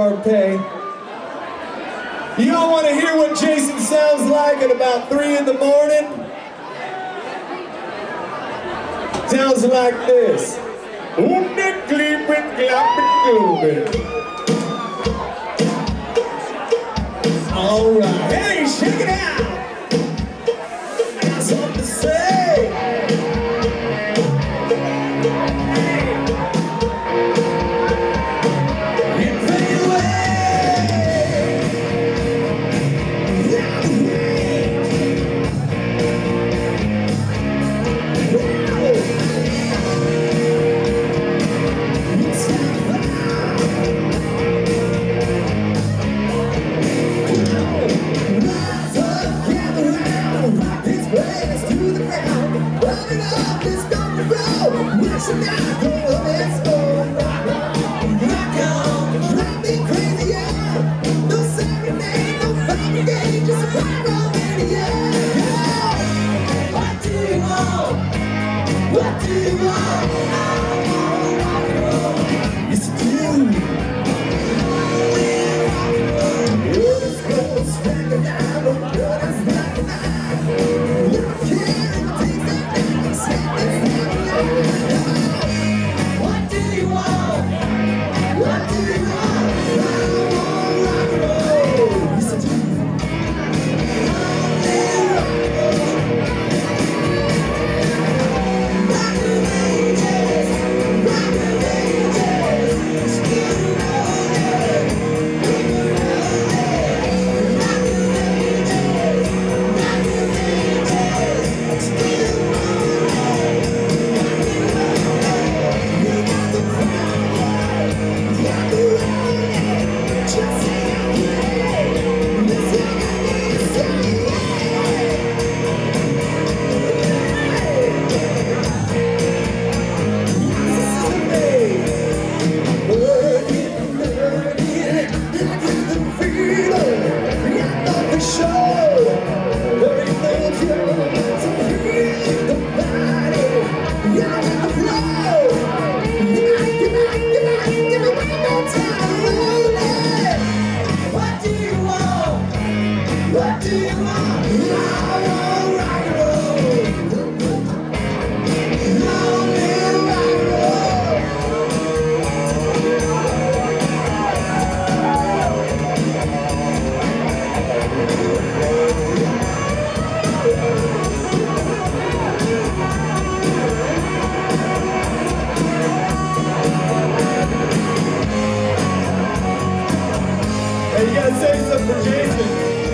Pay. You all want to hear what Jason sounds like at about 3 in the morning? Sounds like this. Yes, you gotta say something for Jason.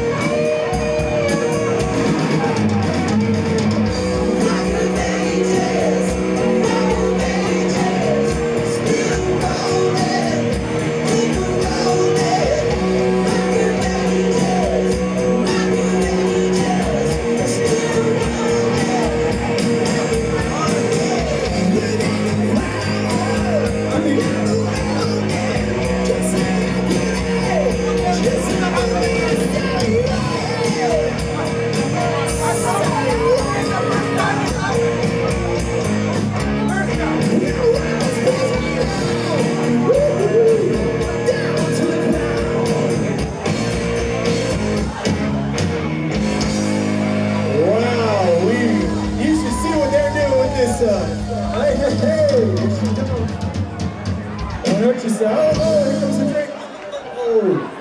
Hey, hey, hey. Don't hurt yourself. Oh, here comes the drink. Oh.